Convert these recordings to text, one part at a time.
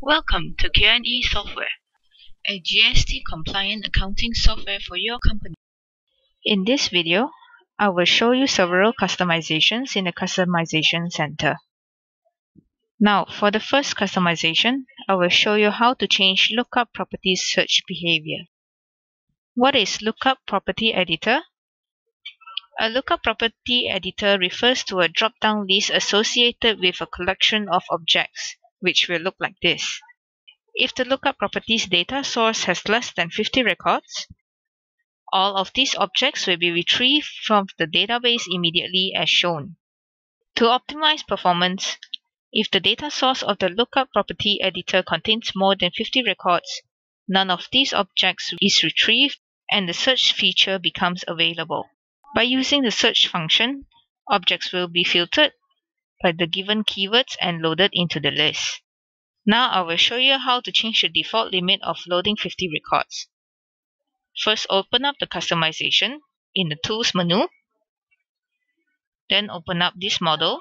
Welcome to QNE Software, a GST-compliant accounting software for your company. In this video, I will show you several customizations in the Customization Center. Now, for the first customization, I will show you how to change Lookup Properties search behavior. What is Lookup Property Editor? A lookup property editor refers to a drop-down list associated with a collection of objects, which will look like this. If the lookup properties data source has less than 50 records, all of these objects will be retrieved from the database immediately as shown. To optimize performance, if the data source of the lookup property editor contains more than 50 records, none of these objects is retrieved and the search feature becomes available. By using the search function, objects will be filtered by the given keywords and loaded into the list. Now I will show you how to change the default limit of loading 50 records. First open up the customization in the Tools menu. Then open up this model.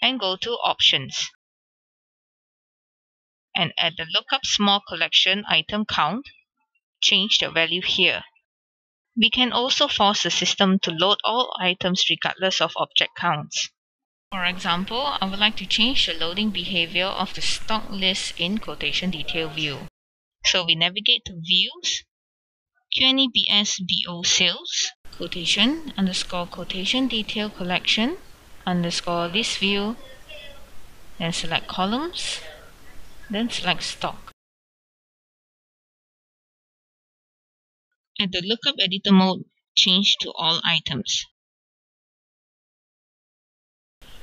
And go to Options. And at the Lookup Small Collection item count, change the value here. We can also force the system to load all items regardless of object counts. For example, I would like to change the loading behavior of the stock list in quotation detail view. So we navigate to Views, QNEBS BO Sales, quotation underscore quotation detail collection underscore list view, then select columns, then select stock. At the lookup editor mode, change to all items.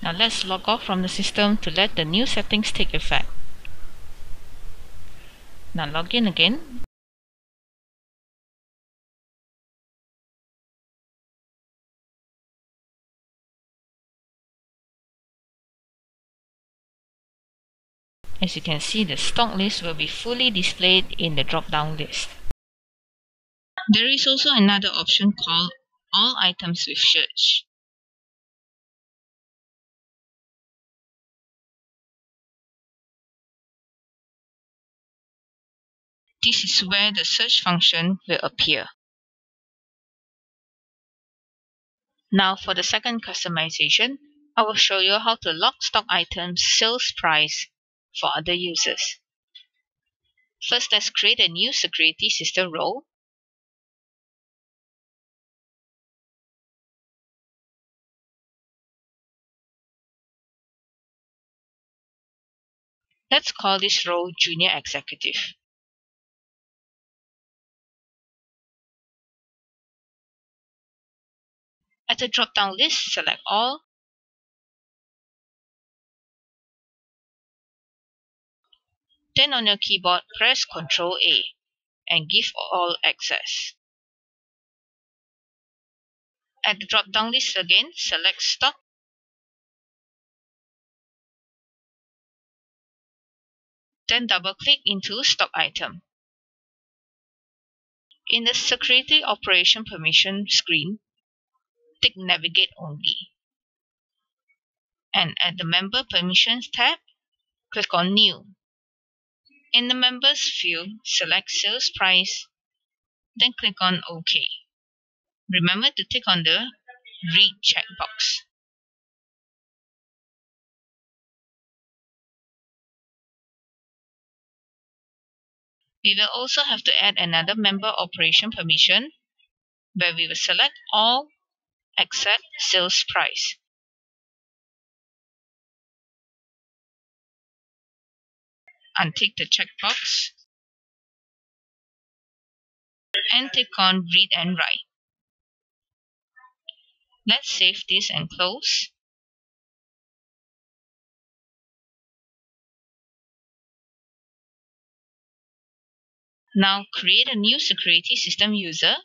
Now let's log off from the system to let the new settings take effect. Now log in again. As you can see, the stock list will be fully displayed in the drop-down list. There is also another option called All Items with Search. This is where the search function will appear. Now for the second customization, I will show you how to log stock items sales price for other users. First, let's create a new security system role Let's call this role Junior Executive. At the drop-down list, select All. Then on your keyboard, press Ctrl A and give all access. At the drop-down list again, select Stock then double-click into Stock Item. In the Security Operation Permission screen, tick Navigate Only. And at the Member Permissions tab, click on New. In the Members field, select Sales Price, then click on OK. Remember to tick on the Read checkbox. We will also have to add another member operation permission where we will select all except sales price. Untick the checkbox and tick on read and write. Let's save this and close. Now create a new security system user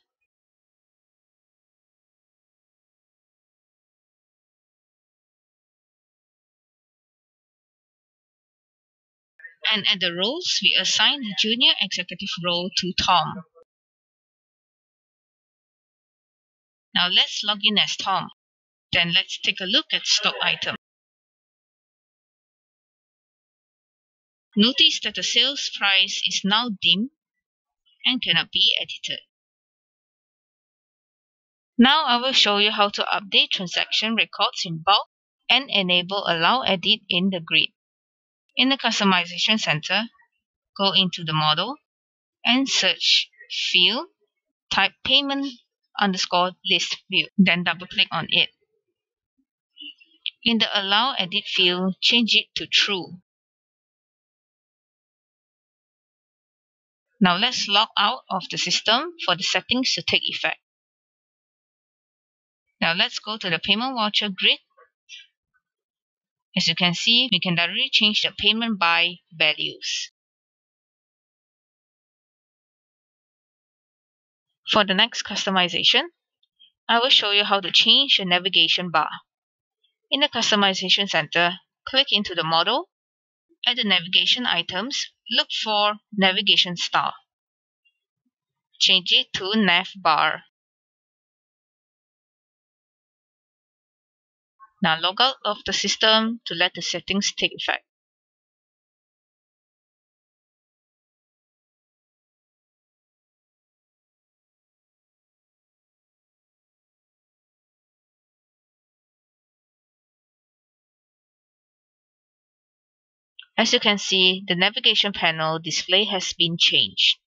and at the roles, we assign the junior executive role to Tom. Now let's log in as Tom. Then let's take a look at stock item. Notice that the sales price is now dim and cannot be edited. Now I will show you how to update transaction records in bulk and enable allow edit in the grid. In the customization center, go into the model and search field, type payment underscore list view, then double click on it. In the allow edit field, change it to true. Now let's log out of the system for the settings to take effect. Now let's go to the payment voucher grid. As you can see, we can directly change the payment by values. For the next customization, I will show you how to change the navigation bar. In the Customization Center, click into the model. At the navigation items, look for Navigation star. Change it to Nav Bar. Now log out of the system to let the settings take effect. As you can see, the navigation panel display has been changed.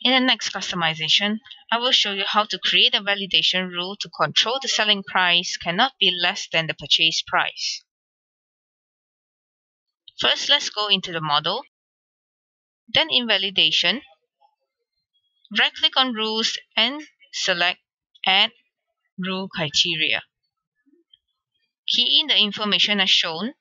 In the next customization, I will show you how to create a validation rule to control the selling price cannot be less than the purchase price. First, let's go into the model. Then in validation, right-click on rules and select add rule criteria. Key in the information as shown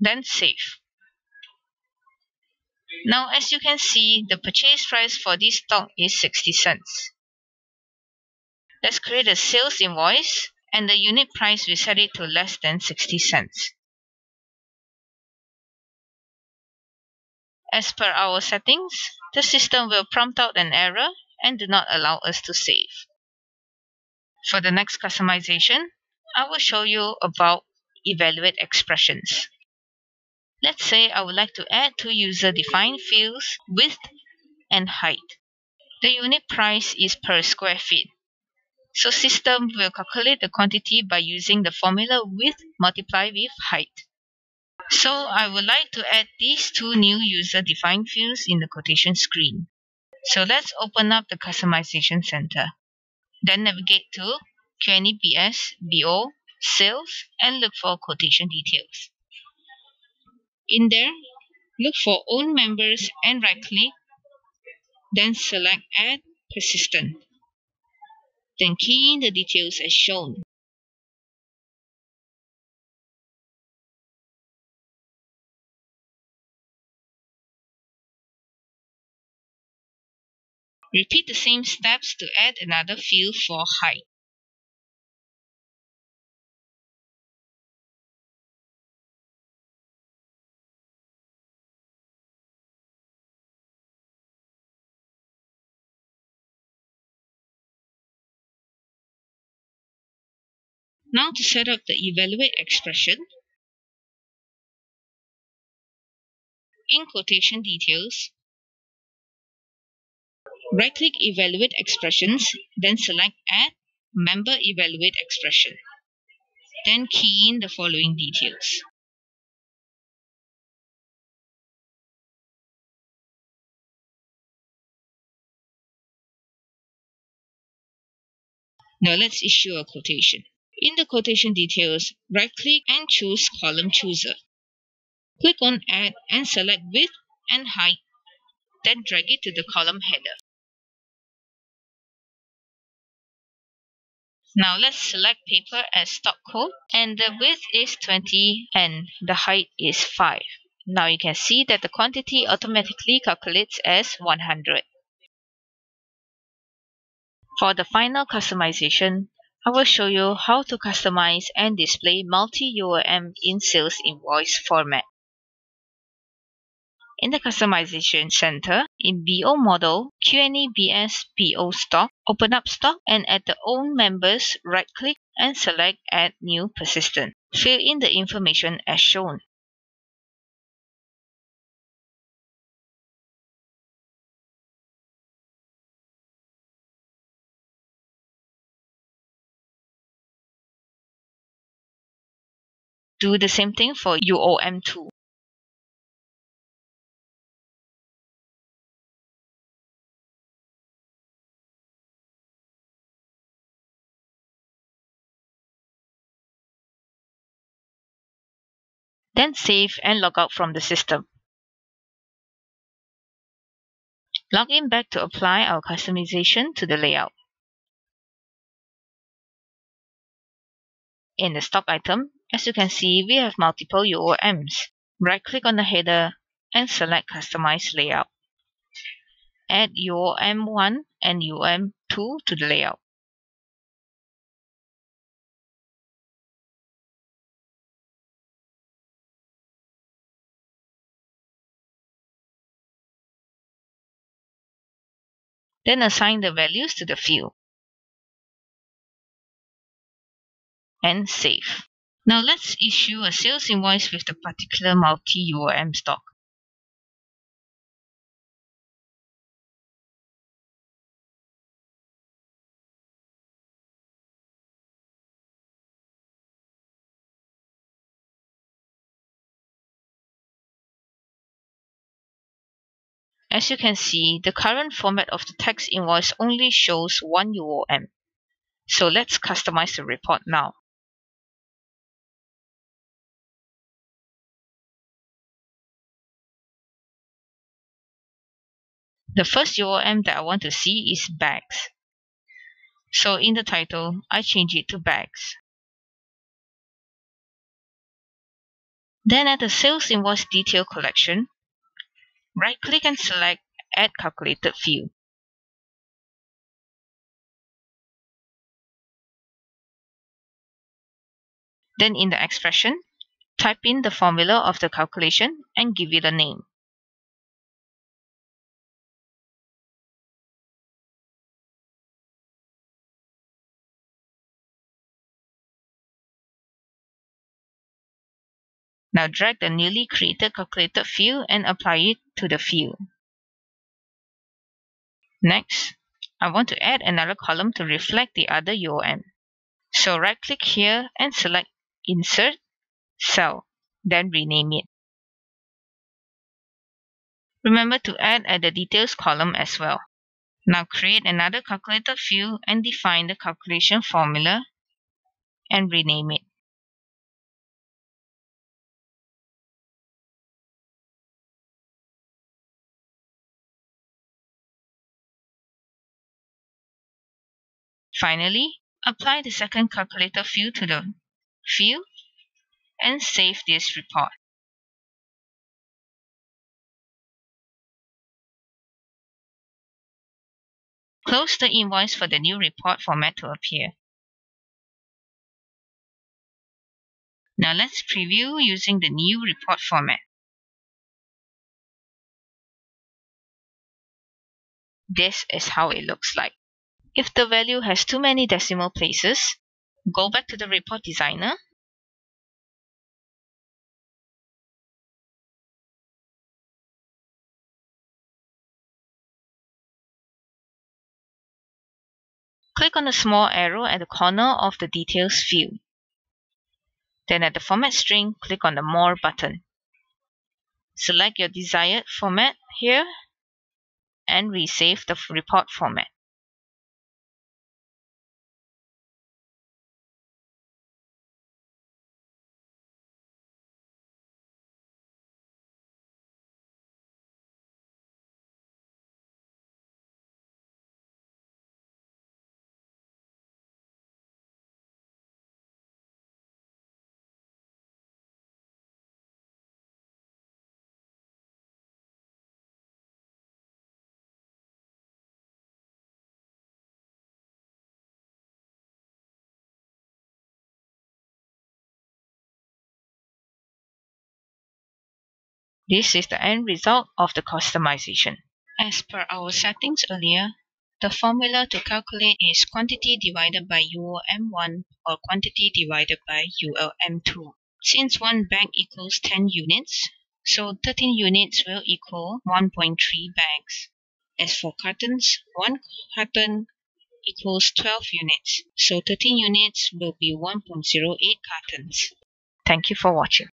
then save. Now as you can see, the purchase price for this stock is 60 cents. Let's create a sales invoice and the unit price we set it to less than 60 cents. As per our settings, the system will prompt out an error and do not allow us to save. For the next customization, I will show you about evaluate expressions. Let's say I would like to add two user-defined fields, width and height. The unit price is per square feet. So system will calculate the quantity by using the formula width multiplied with height. So I would like to add these two new user-defined fields in the quotation screen. So let's open up the Customization Center. Then navigate to QNEBS, BO, Sales, and look for quotation details. In there, look for own members and right click. Then select Add Persistent. Then key in the details as shown. Repeat the same steps to add another field for height. Now to set up the evaluate expression, in quotation details, right-click evaluate expressions, then select add member evaluate expression. Then key in the following details. Now let's issue a quotation. In the quotation details, right-click and choose Column Chooser. Click on Add and select Width and Height, then drag it to the column header. Now let's select paper as stock code and the width is 20 and the height is 5. Now you can see that the quantity automatically calculates as 100. For the final customization, I will show you how to customize and display multi-UOM in sales invoice format. In the Customization Center, in BO Model, QNEBS BO Stock, open up Stock and at the Own Members, right-click and select Add New Persistent. Fill in the information as shown. Do the same thing for UOM2. Then save and log out from the system. Log in back to apply our customization to the layout. In the stock item, as you can see, we have multiple UOMs. Right-click on the header and select Customize Layout. Add UOM1 and UOM2 to the layout. Then assign the values to the field. And save. Now let's issue a sales invoice with the particular multi-UOM stock. As you can see, the current format of the tax invoice only shows one UOM. So let's customize the report now. The first UOM that I want to see is bags. So in the title, I change it to bags. Then at the sales invoice detail collection, Right-click and select Add Calculated Field. Then in the expression, type in the formula of the calculation and give it a name. Now drag the newly created calculated field and apply it to the field. Next, I want to add another column to reflect the other UOM. So right click here and select Insert, Cell, then rename it. Remember to add at the details column as well. Now create another calculated field and define the calculation formula and rename it. Finally, apply the second calculator field to the field and save this report. Close the invoice for the new report format to appear. Now let's preview using the new report format. This is how it looks like. If the value has too many decimal places, go back to the report designer Click on the small arrow at the corner of the Details view. Then at the Format string, click on the More button. Select your desired format here and resave the report format. This is the end result of the customization. As per our settings earlier, the formula to calculate is quantity divided by UOM1 or quantity divided by UOM2. Since one bag equals 10 units, so 13 units will equal 1.3 bags. As for cartons, one carton equals 12 units, so 13 units will be 1.08 cartons. Thank you for watching.